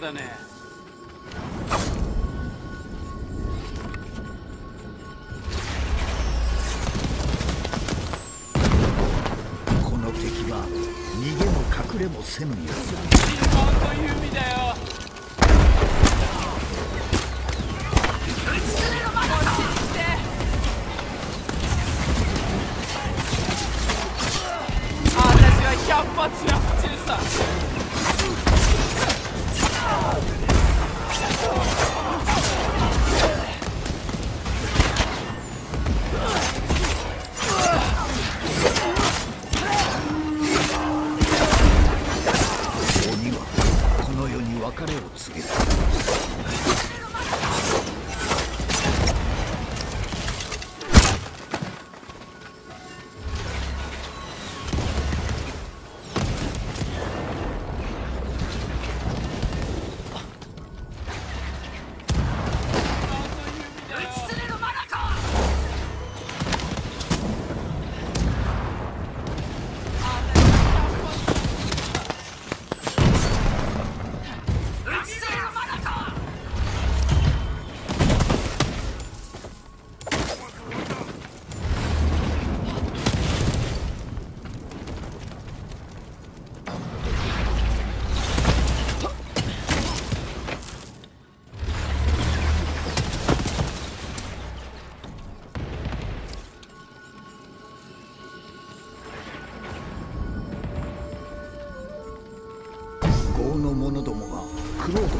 だね。この敵は逃げも隠れもせぬよ本当弓だよ。私は百発百中さ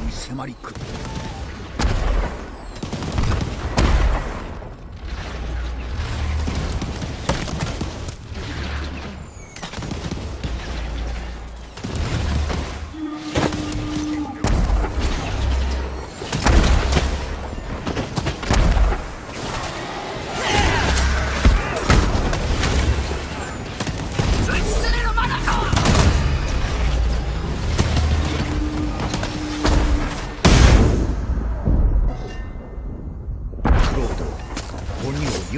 に迫り来る。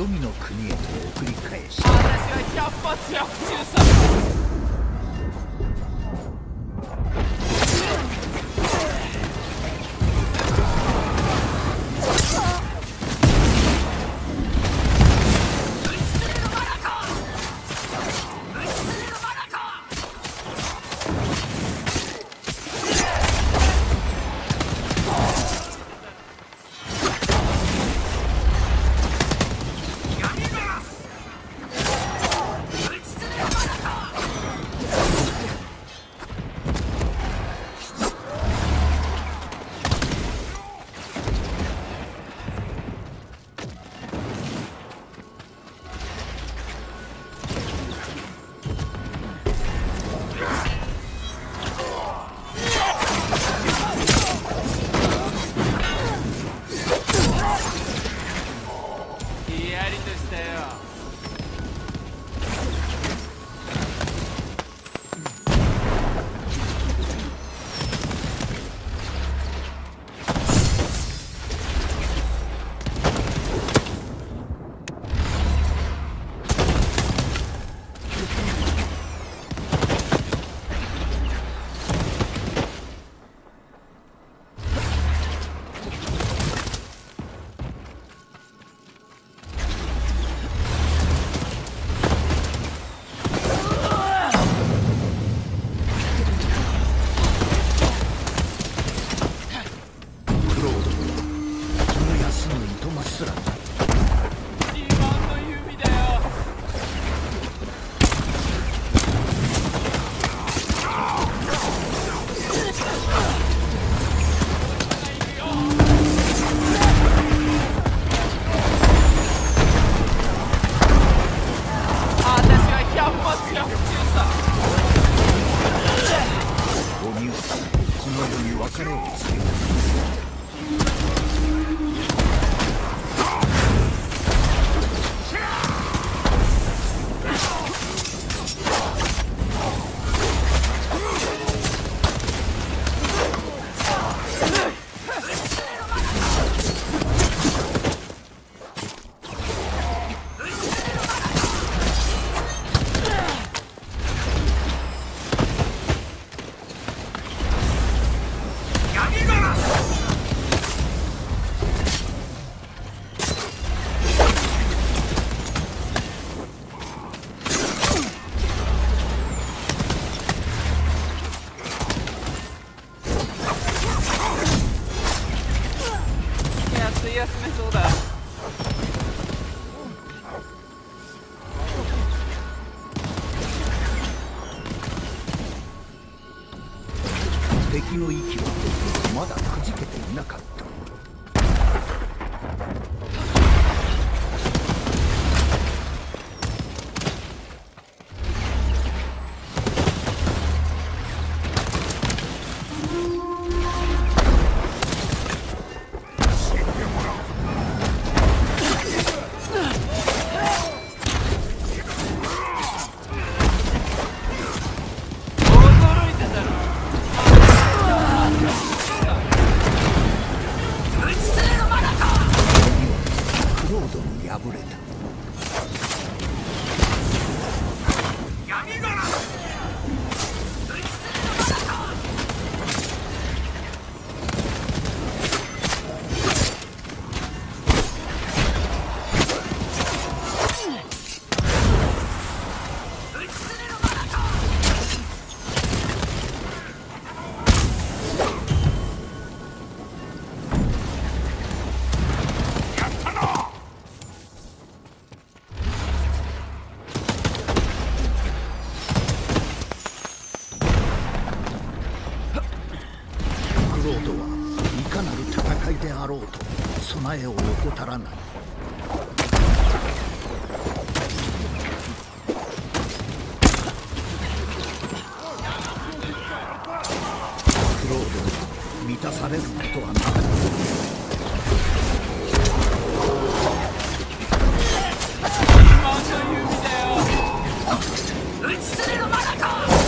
黄泉の国へと送り返した。私は百発百中さのマナ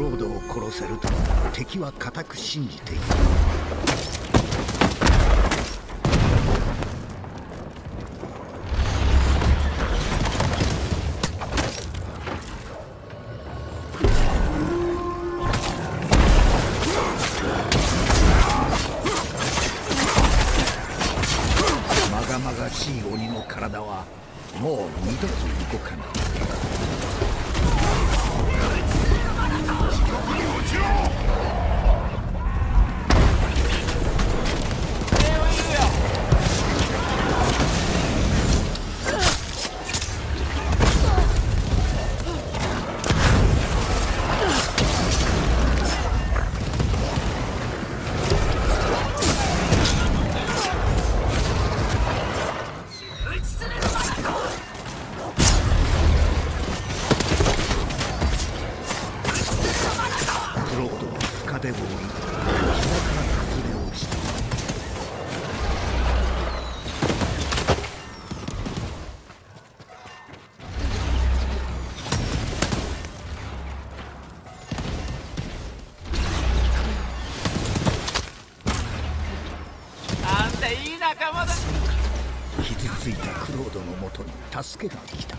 ロードを殺せると敵は固く信じている。助けが来た。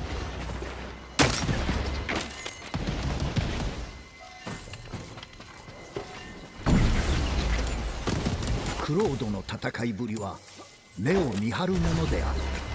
クロードの戦いぶりは目を見張るものである。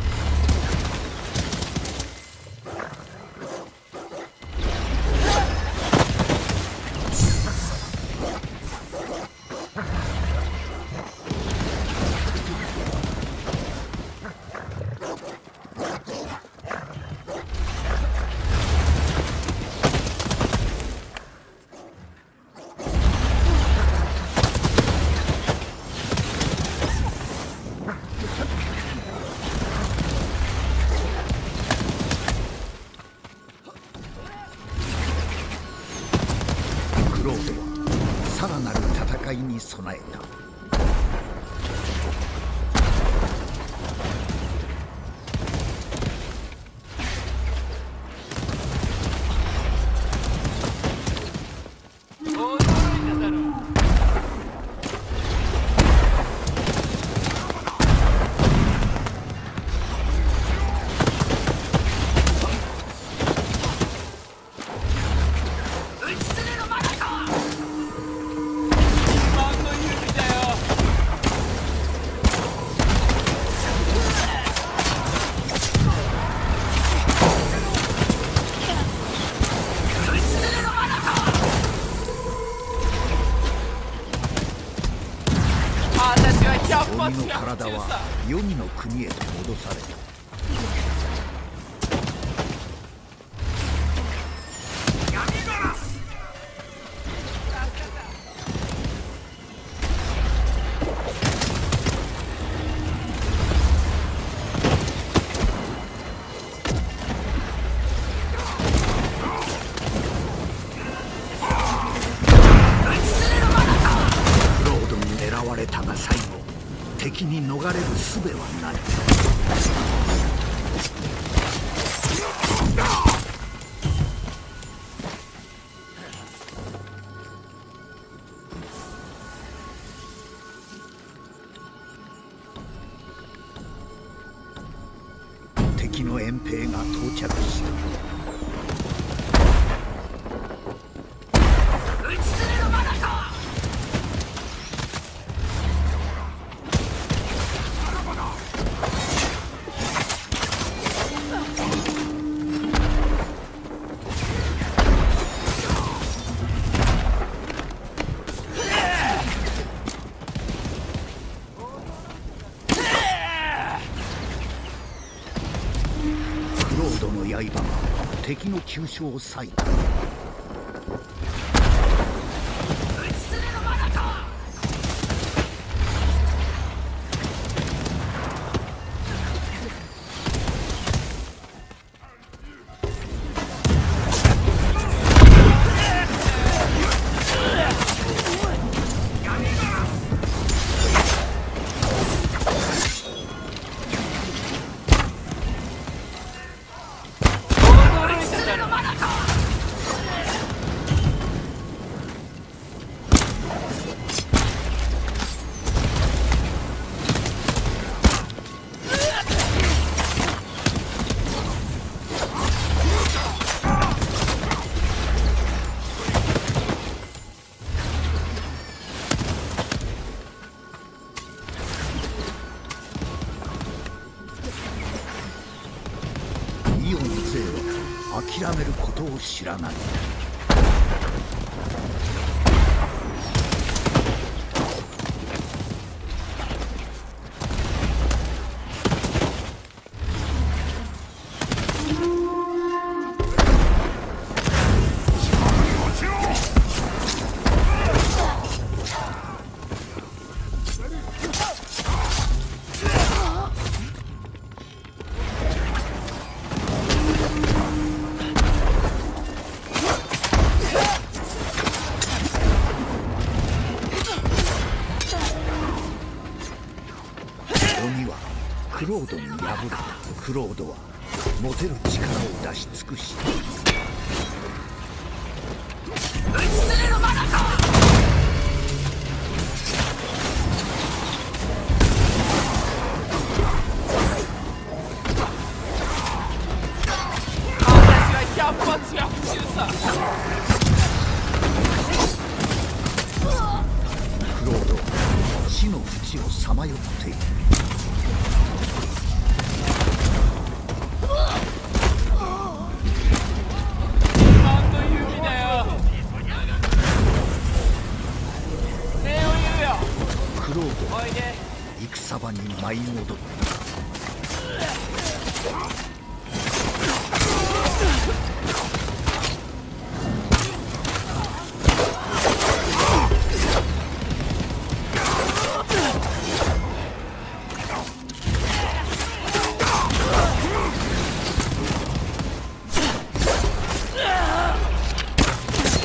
の急所を裂いた。ことを知らない。持てる力を出し尽くした躍中クロード死の淵をさまよっている。舞い戻る。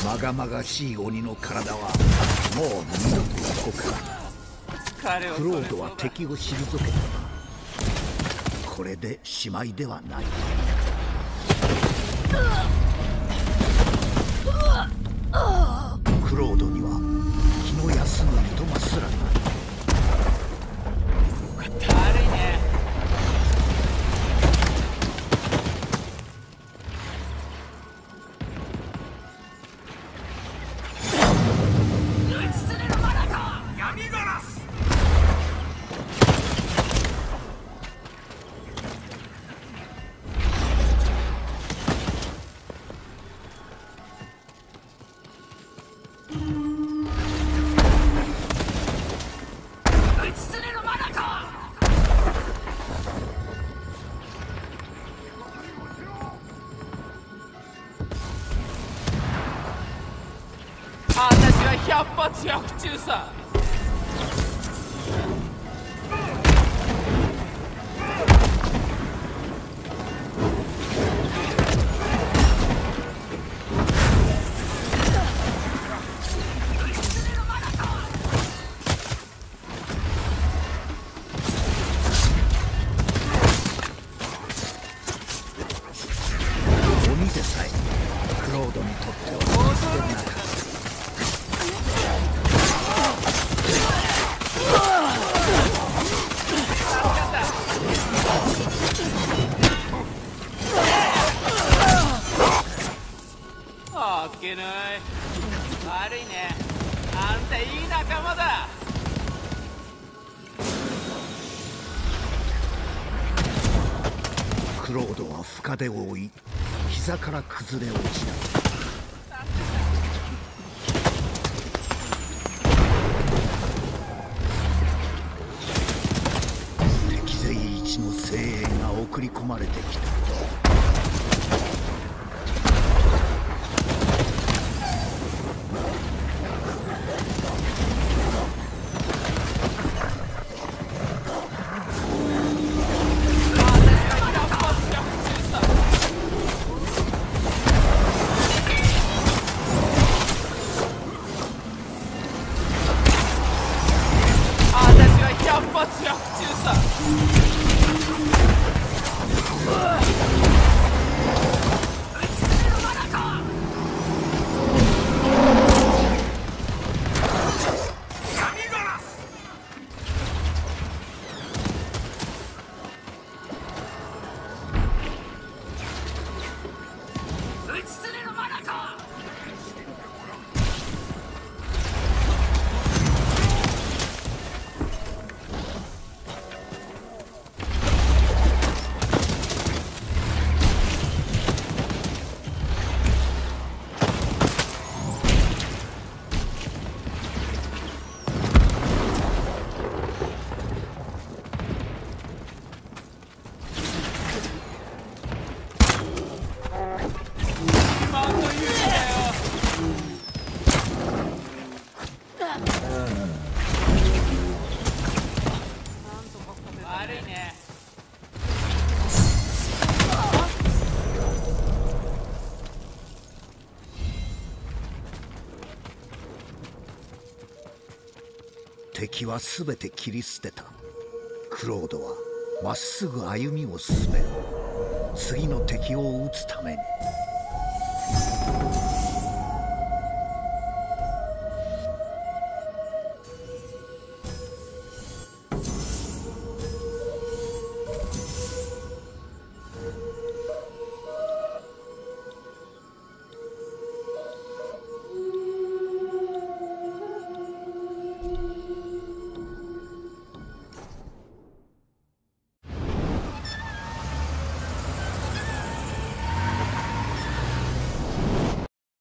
まがまがしい鬼の体はもう二度と動かなクロードは敵を退けた。がこれでしまいではない。百発百中さ。けない。悪いね。あんたいい仲間だ。クロードは深手を負い膝から崩れ落ちた。敵勢一の精鋭が送り込まれてきた。敵は全て切り捨てた。クロードはまっすぐ歩みを進め次の敵を撃つために。